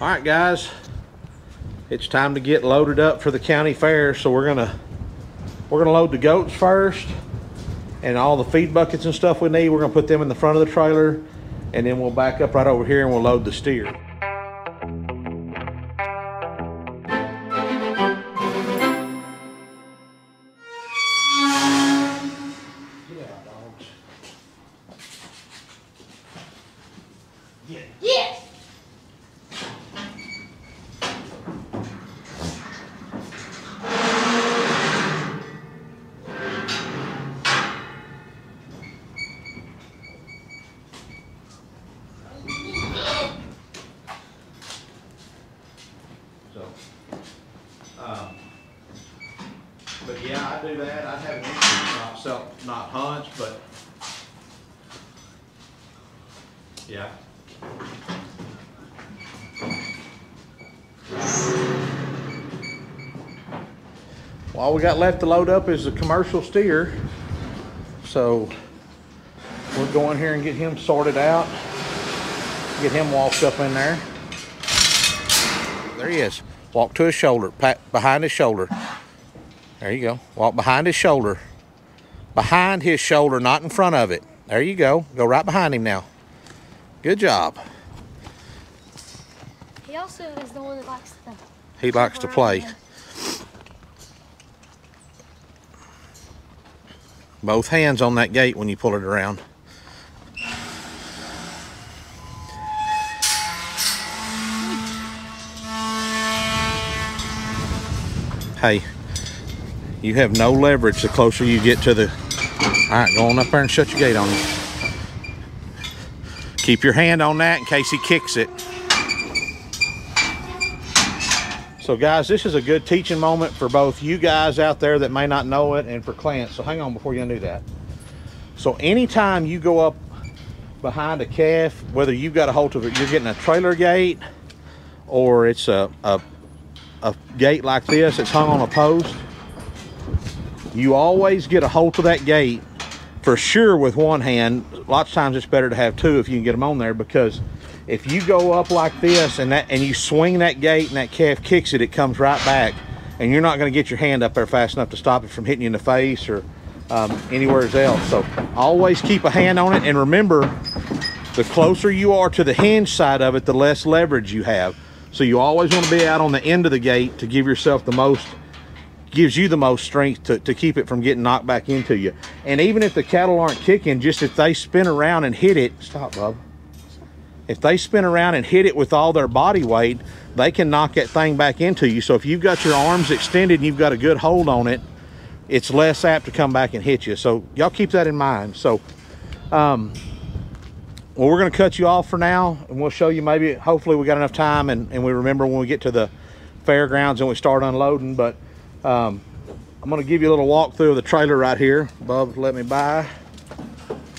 All right, guys, it's time to get loaded up for the county fair. So we're gonna we're gonna load the goats first, and all the feed buckets and stuff we need. We're gonna put them in the front of the trailer, and then we'll back up right over here and we'll load the steer. Issue not hunch, but yeah. All we got left to load up is the commercial steer. So we'll go in here and get him sorted out. Get him walked up in there. There he is. Walk to his shoulder, pat behind his shoulder. There you go. Walk behind his shoulder. Behind his shoulder, not in front of it. There you go. Go right behind him now. Good job. He also is the one that likes to. He likes to play. Both hands on that gate when you pull it around. Hey, you have no leverage the closer you get to the. All right, go on up there and shut your gate on him. Keep your hand on that in case he kicks it. So guys, this is a good teaching moment for both you guys out there that may not know it and for clients. So hang on before you undo that. So anytime you go up behind a calf, whether you've got a hold of it, you're getting a trailer gate or it's a, a, a gate like this, it's hung on a post, you always get a hold of that gate for sure with one hand. Lots of times it's better to have two if you can get them on there because if you go up like this and that and you swing that gate and that calf kicks it, it comes right back, and you're not going to get your hand up there fast enough to stop it from hitting you in the face or um, anywhere else. So always keep a hand on it, and remember, the closer you are to the hinge side of it, the less leverage you have. So you always want to be out on the end of the gate to give yourself the most gives you the most strength to, to keep it from getting knocked back into you. And even if the cattle aren't kicking, just if they spin around and hit it, stop, bub if they spin around and hit it with all their body weight, they can knock that thing back into you. So if you've got your arms extended and you've got a good hold on it, it's less apt to come back and hit you. So y'all keep that in mind. So, um, well, we're to cut you off for now and we'll show you maybe, hopefully we got enough time and, and we remember when we get to the fairgrounds and we start unloading. But um, I'm to give you a little walkthrough of the trailer right here. Bub, let me by.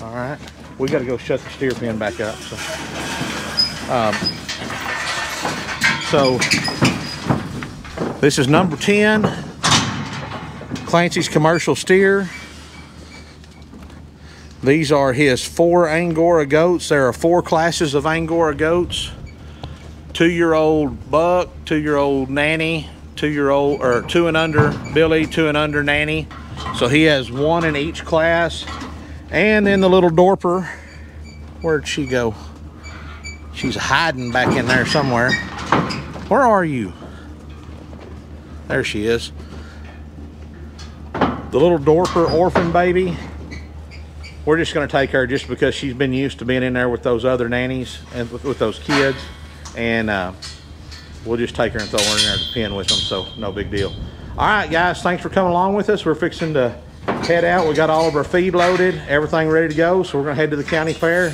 All right. We got to go shut the steer pen back up. So. Um, so this is number 10, Clancy's commercial steer. These are his four Angora goats. There are four classes of Angora goats. Two-year-old buck, two-year-old nanny, two-year-old, or two and under Billy, two and under nanny. So he has one in each class. And then the little Dorper, where'd she go? She's hiding back in there somewhere. Where are you? There she is. The little Dorper orphan baby. We're just going to take her just because she's been used to being in there with those other nannies and with, with those kids. And uh, we'll just take her and throw her in there to pen with them. So no big deal. All right, guys. Thanks for coming along with us. We're fixing to head out. We got all of our feed loaded, everything ready to go. So we're to head to the county fair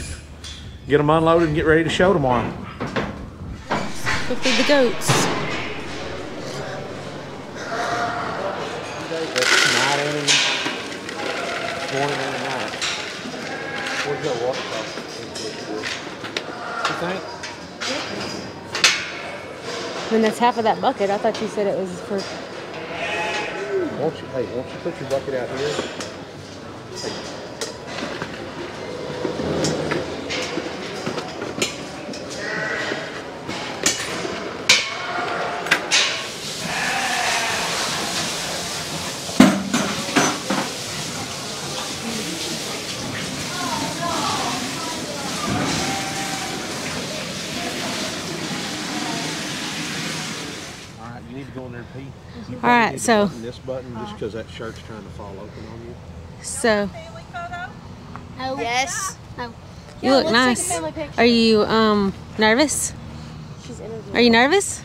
get them unloaded and get ready to show tomorrow. Go feed the goats. Mean, that's half of that bucket. I thought you said it was for. Won't you, hey, won't you put your bucket out here? Hey. there, Pete. You All probably right, need to so- button this button just because that shirt's trying to fall open on you. So No. Yes. No. you Yeah, look nice. Take a. Are you um nervous? She's interviewing. Are you nervous?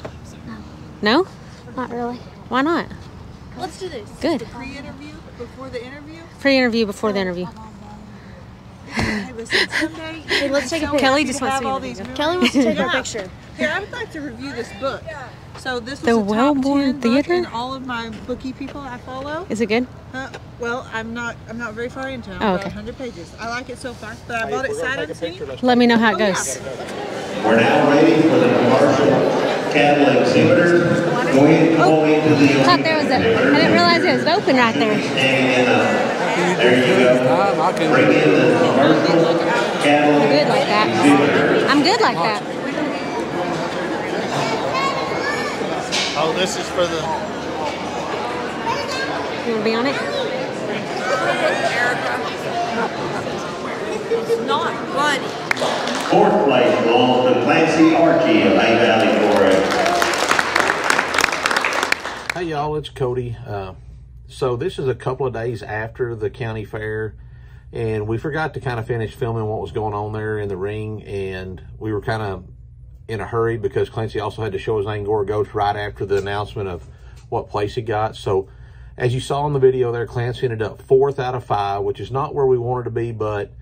No. No? Not really. Why not? Let's do this. Good. pre-interview before the interview. Pre-interview before the interview. Hey, listen, someday. Hey, let's take a picture. Kelly just wants to be all in the these. Kelly wants to take our Yeah. picture. Here, I would like to review this book. So this was The a top Wellborn 10 book Theater? in all of my bookie people I follow. Is it good? Uh, well, I'm not. I'm not very far into it. I'm Oh, okay. 100 pages. I like it so far, but I bought it sight unseen. Let me know how it Oh, yeah. goes. We're now ready for the commercial cattle exhibitors. Go ahead and come on into the. I thought there was a. I didn't realize it was open right there. Stand up. There you go. Bring in the commercial cattle. I'm good like that. I'm good like that. Oh, this is for the. You want to be on it? Erika. It's not funny. Fourth place belongs to Clancy Archie of Hay Valley 4-H. Hey y'all, it's Cody. Uh, so this is a couple of days after the county fair, and we forgot to kind of finish filming what was going on there in the ring, and we were kind of in a hurry because Clancy also had to show his Angora goats right after the announcement of what place he got. So as you saw in the video there, Clancy ended up fourth out of five, which is not where we wanted to be, but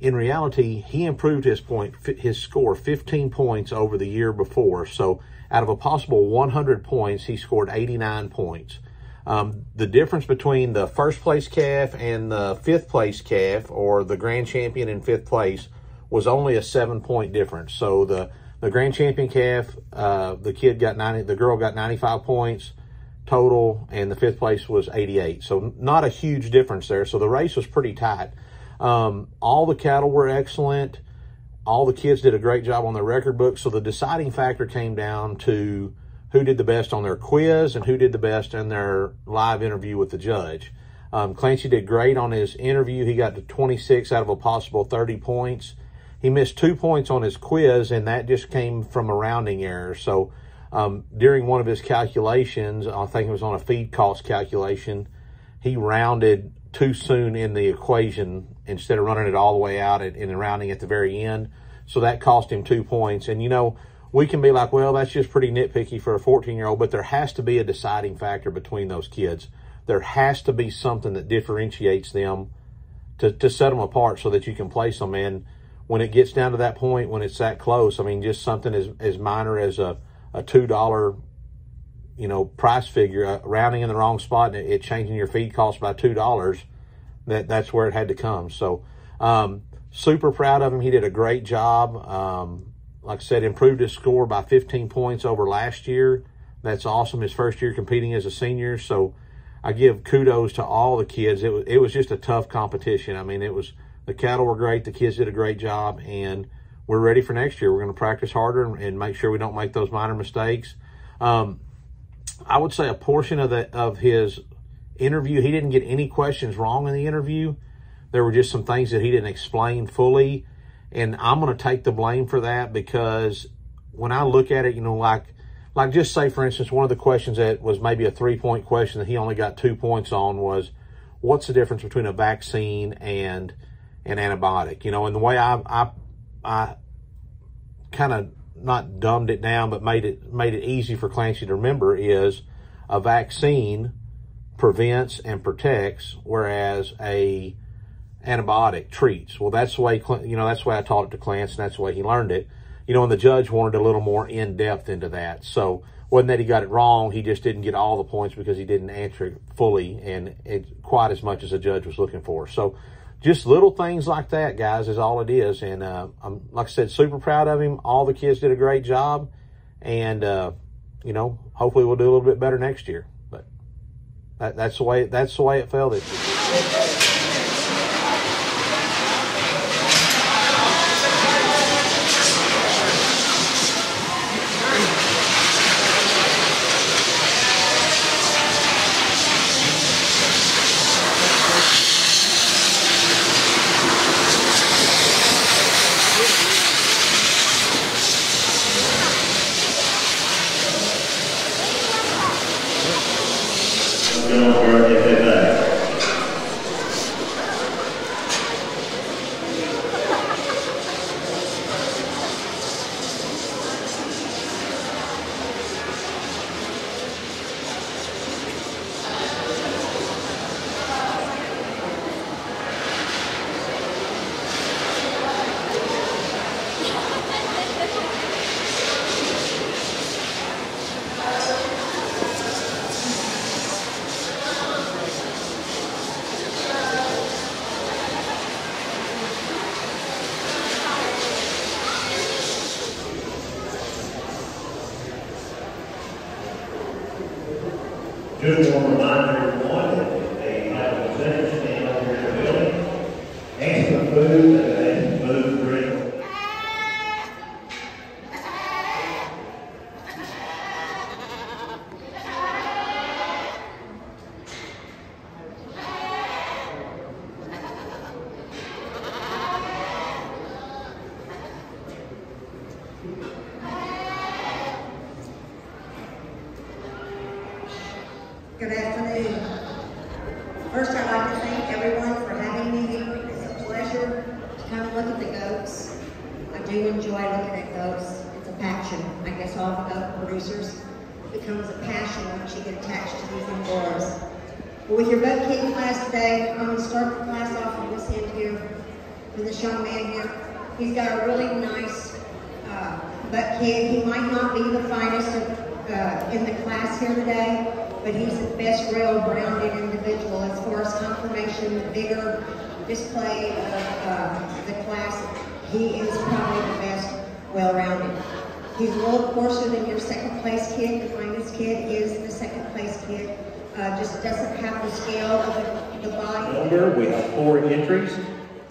in reality, he improved his point, his score 15 points over the year before. So out of a possible 100 points, he scored 89 points. Um, the difference between the first place calf and the fifth place calf, or the grand champion in fifth place, was only a seven point difference. So the the grand champion calf, uh, the kid got 90, the girl got 95 points total, and the fifth place was 88. So not a huge difference there. So the race was pretty tight. Um, all the cattle were excellent. All the kids did a great job on their record book. So the deciding factor came down to who did the best on their quiz and who did the best in their live interview with the judge. Um, Clancy did great on his interview. He got to 26 out of a possible 30 points. He missed two points on his quiz, and that just came from a rounding error. So um, during one of his calculations, I think it was on a feed cost calculation, he rounded too soon in the equation instead of running it all the way out and, and rounding at the very end. So that cost him two points. And you know, we can be like, well, that's just pretty nitpicky for a 14 year old, but there has to be a deciding factor between those kids. There has to be something that differentiates them to, to set them apart so that you can place them. And when it gets down to that point, when it's that close, I mean, just something as, as minor as a, a $2 you know, price figure, uh, rounding in the wrong spot and it, it changing your feed cost by two dollars, that that's where it had to come. So, um, super proud of him. He did a great job. Um, like I said, improved his score by 15 points over last year. That's awesome. His first year competing as a senior. So, I give kudos to all the kids. It was it was just a tough competition. I mean, it was the cattle were great. The kids did a great job, and we're ready for next year. We're going to practice harder and, and make sure we don't make those minor mistakes. Um, I would say a portion of the of his interview, he didn't get any questions wrong in the interview. There were just some things that he didn't explain fully, and I'm going to take the blame for that because when I look at it, you know, like like just say for instance, one of the questions that was maybe a three point question that he only got two points on was, what's the difference between a vaccine and an antibiotic? You know, and the way I I I kind of not dumbed it down, but made it made it easy for Clancy to remember is a vaccine prevents and protects, whereas a antibiotic treats. Well, that's the way you know that's the way I taught it to Clancy, and that's the way he learned it. You know, and the judge wanted a little more in depth into that. So wasn't that he got it wrong? He just didn't get all the points because he didn't answer it fully and it, quite as much as the judge was looking for. So just little things like that, guys, is all it is. And uh, I'm, like I said, super proud of him. All the kids did a great job, and uh, you know, hopefully we'll do a little bit better next year. But that, that's the way that's the way it year. Good afternoon. First, I'd like to thank everyone for having me here. It's a pleasure to come and look at the goats. I do enjoy looking at goats. It's a passion. I guess all the goat producers becomes a passion once you get attached to these indoors. With your boat keeping class today, I'm going to start the class off on this end here with this young man here. He's got a really nice uh, kid. He might not be the finest of, uh, in the class here today, but he's the best rail-rounded individual as far as conformation, vigor, display of uh, the class. He is probably the best well-rounded. He's a little coarser than your second place kid. The finest kid is the second place kid. Uh, just doesn't have the scale of the, the body. Number, we have four entries.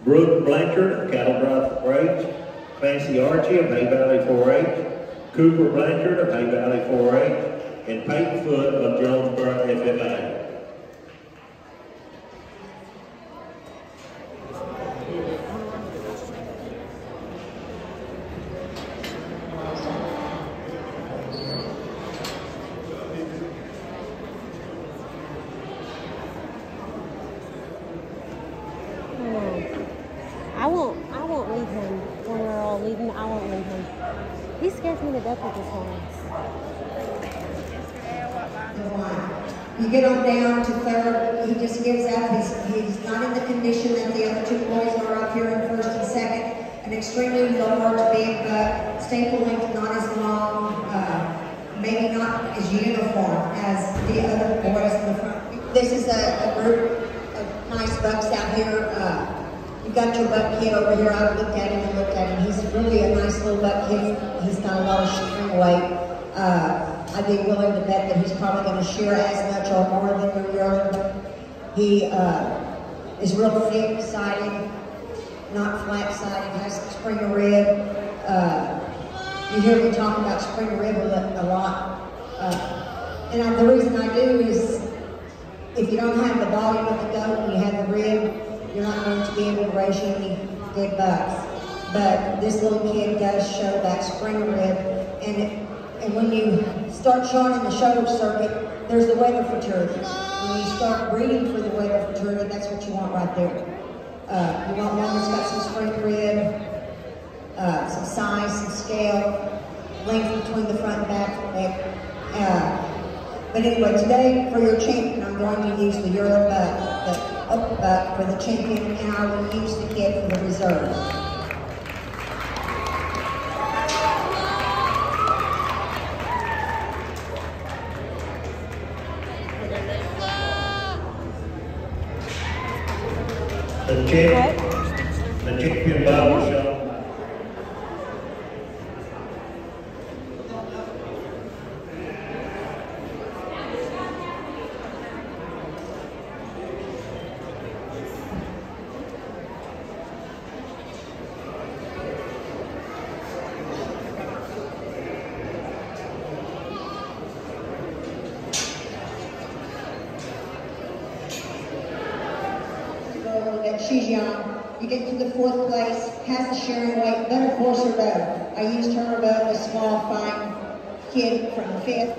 Brooke Blanchard Cattle Drive 4-H, Clancy Archie of Hay Valley 4-H, Cooper Blanchard of Hay Valley 4-H, and Peyton Foot of Jonesboro FFA. I won't. I won't leave him when we're all leaving. I won't leave him. He scares me to death with his horns. You get on down to third, he just gives up. He's, he's not in the condition that the other two boys are up here in first and second. An extremely large, big butt, staple length not as long, uh, maybe not as uniform as the other boys in the front. This is a, a group of nice bucks out here. Uh, you got your buck kid over here. I've looked at him and looked at him. He's really a nice little buck kid. He's got a lot of string weight. Uh, I'd be willing to bet that he's probably going to shear as much or more than your yearling. He uh, is real thick sided, not flat sided, has spring rib. Uh, you hear me talk about spring rib a, a lot. Uh, and I, the reason I do is if you don't have the volume of the goat and you have the rib, you're not going to be able to raise any good bucks. But this little kid does show that spring rib, and it, and when you start showing in the shoulder circuit, there's the wether fraternity. When you start breeding for the wether fraternity, that's what you want right there. Uh, you want one that's got some spring rib, uh, some size, some scale, length between the front and back. Uh, but anyway, today for your champion, I'm going to use the Euro buck, the oak buck for the champion, and I will use the kid for the reserve. The champ, the champion buck was shown by she's young. You get to the fourth place, has the shearing weight, but of course her bow. I used her above the small, fine kid from fifth.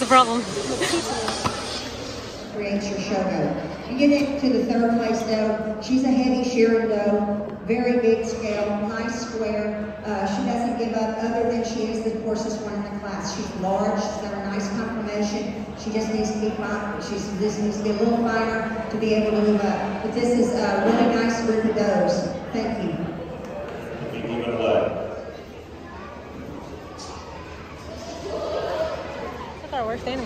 What's the problem? creates your show doe. You get into the third place doe. She's a heavy shearing doe, very big scale, nice square. Uh, she doesn't give up other than she is the coarsest one in the class. She's large, she's got a nice conformation. She just needs to be fine. She's just needs to be a little finer to be able to move up. But this is a really nice group of does. Thank you. Keep moving away. In.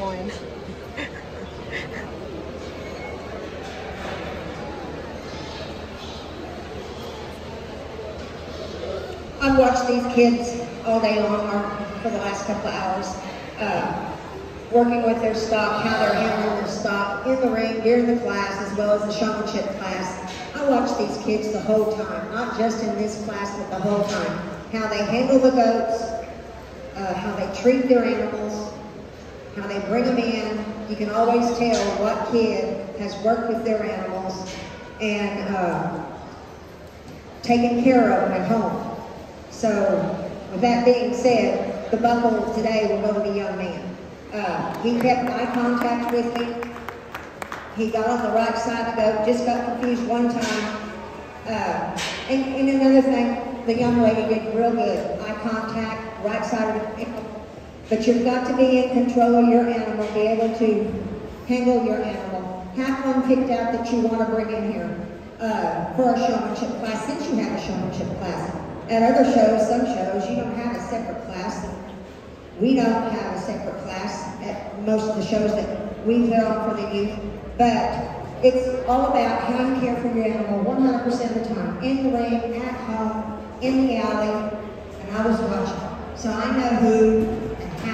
I've watched these kids all day long or for the last couple of hours, uh, working with their stock, how they're handling their stock in the ring, during the class, as well as the showmanship class. I watch these kids the whole time, not just in this class, but the whole time. How they handle the goats, uh, how they treat their animals, how they bring them in. You can always tell what kid has worked with their animals and uh, taken care of them at home. So, with that being said, the buckle today will go to the young man. Uh, he kept eye contact with me. He got on the right side of the goat, just got confused one time. Uh, and, and another thing, the young lady did real good. Eye contact, right side of the But you've got to be in control of your animal, be able to handle your animal. Have one picked out that you want to bring in here uh, for a showmanship class, since you have a showmanship class. At other shows, some shows, you don't have a separate class. We don't have a separate class at most of the shows that we put on for the youth. But it's all about how you care for your animal 100% of the time. In the ring, at home, in the alley, and I was watching. So I know who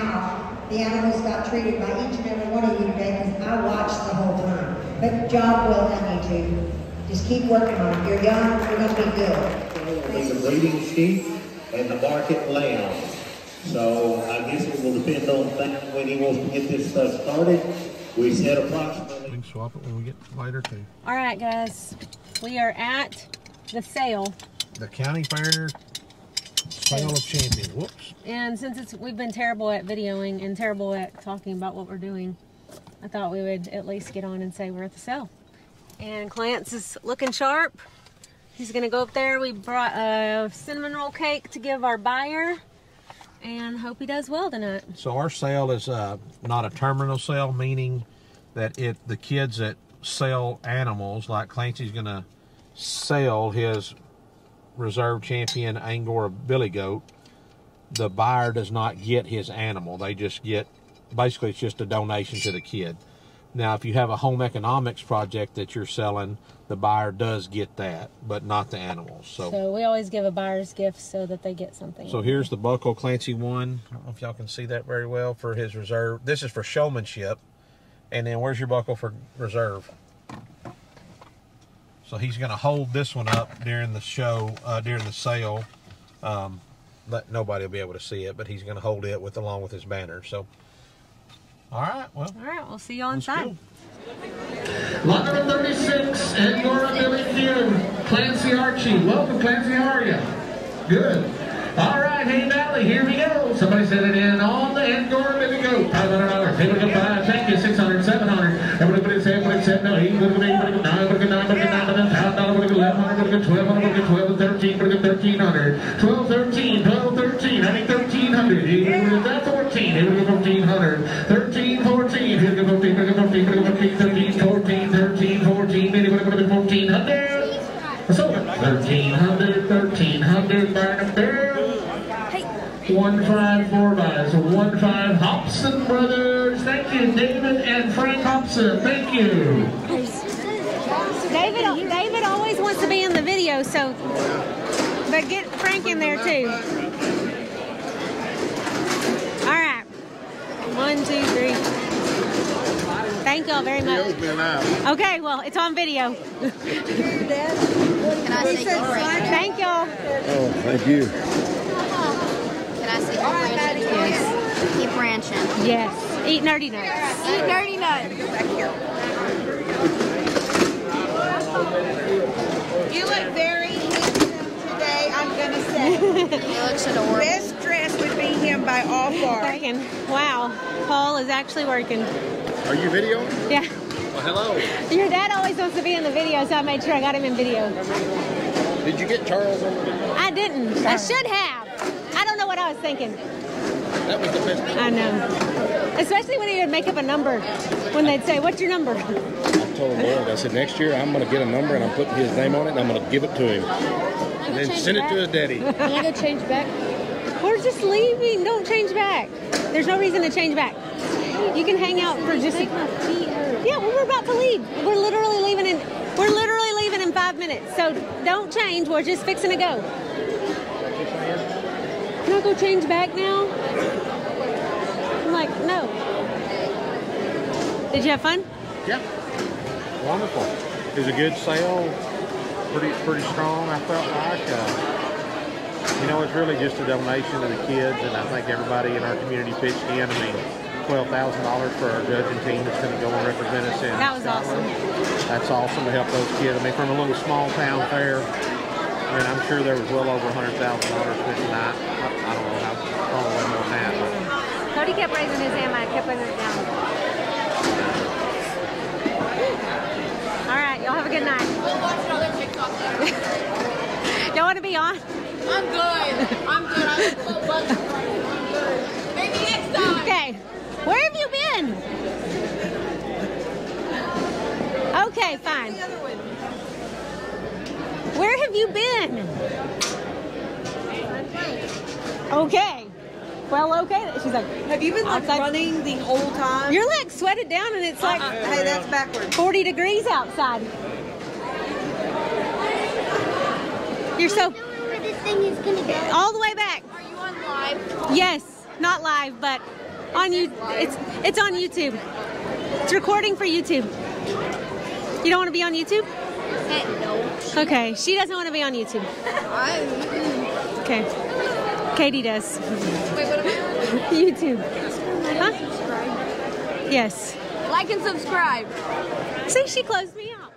how the animals got treated by each and every one of you today because I watched the whole time. But job well done, you two. Just keep working on it. You're young, you're going to be good. The breeding sheep and the market lamb. So I guess it will depend on that when he wants to get this stuff started. We said approximately. We can swap it when we get later too. All right, guys. We are at the sale. The county fair sale of champion. Whoops. And since it's we've been terrible at videoing and terrible at talking about what we're doing, I thought we would at least get on and say we're at the sale. And Clance is looking sharp. He's gonna go up there. We brought a cinnamon roll cake to give our buyer and hope he does well tonight. So our sale is uh, not a terminal sale, meaning that it the kids that sell animals, like Clancy's gonna sell his reserve champion Angora Billy Goat, the buyer does not get his animal. They just get basically it's just a donation to the kid. Now, if you have a home economics project that you're selling, the buyer does get that, but not the animals. So, So we always give a buyer's gift so that they get something. so here's the Buckle Clancy one. I don't know if y'all can see that very well for his reserve. This is for showmanship. And then where's your buckle for reserve? So he's going to hold this one up during the show, uh, during the sale. Um, but nobody will be able to see it, but he's going to hold it with along with his banner. So, all right, well, All right, we'll see you on inside. go. Lot number 36, Angora Billy Feud, Clancy Archie. Welcome, Clancy. How are you? Good. All right, Hay Valley, here we go. Somebody said it in on the Angora Billy Goat. $500. Hey, look at five. Thank you. 600 700 Everybody say, everybody said no. Eight, look at eight, look at nine, look at nine, look at nine, look at ten, dollar, look at eleven hundred, look at twelve hundred, look at twelve, thirteen, look at thirteen hundred, twelve, thirteen, twelve, thirteen. I think thirteen hundred. Is that fourteen? Here we go, fourteen hundred. Thirteen, fourteen. Here we go, fourteen, here we go, fourteen, here we go, fourteen, thirteen, fourteen, thirteen, fourteen. Maybe we're going to fourteen hundred. So, thirteen hundred, thirteen hundred. Burn a barrel. One five four buys. One five Hobson Brothers. Thank you, David and Frank Hobson. Thank you. David always wants to be in the video, so but get Frank in there too. All right, one, two, three. Thank y'all very much. Okay, well, it's on video. Can I say? Thank y'all. Oh, thank you. Can I say congratulations? Keep ranching. Yes, eat nerdy nuts. Eat dirty nuts. You look very handsome today, I'm gonna say. He looks adorable. This by all far. Working. Wow. Paul is actually working. Are you videoing? Yeah. Well, hello. Your dad always wants to be in the video, so I made sure I got him in video. Did you get Charles on the video? I didn't. I should have. I don't know what I was thinking. That was the best. I know. Especially when he would make up a number. When they'd say, What's your number? I told Lloyd, I said, next year I'm going to get a number and I'm putting his name on it and I'm going to give it to him. And then send it to his daddy. Can I go change back? We're just leaving. Don't change back. There's no reason to change back. You can hang out for just. Yeah, well, we're about to leave. We're literally leaving in. We're literally leaving in five minutes. So don't change. We're just fixing to go. Can I go change back now? I'm like, no. Did you have fun? Yeah. Wonderful. It was a good sale. Pretty pretty strong, I felt like. Uh, you know, it's really just a donation to the kids, and I think everybody in our community pitched in. I mean, $12,000 for our judging team that's going to go and represent us in That was awesome. That's awesome to help those kids. I mean, from a little small town fair, I mean, I'm sure there was well over $100,000 spent tonight. I, I don't know how, probably more than that. But Cody kept raising his hand, I kept putting it down. All right, y'all have a good night. We'll watch it on the TikTok later. Y'all want to be on? I'm good. I'm good. I'm so much. I'm good. Maybe next time. Okay. Where have you been? Okay, fine. Where have you been? Okay. Well, okay. She's like, Have you been like Outside- running the whole time? your legs sweated down and it's like Uh-uh. Hey, that's backwards. 40 degrees outside. You're so where this thing is gonna go. all the way back. Are you on live? Yes, not live, but on you. It's it's on YouTube. It's recording for YouTube. You don't want to be on YouTube? no. Okay, she doesn't want to be on YouTube. I. Okay, Katie does. Wait, what am YouTube. Huh? Yes. Like and subscribe. See, she closed me out.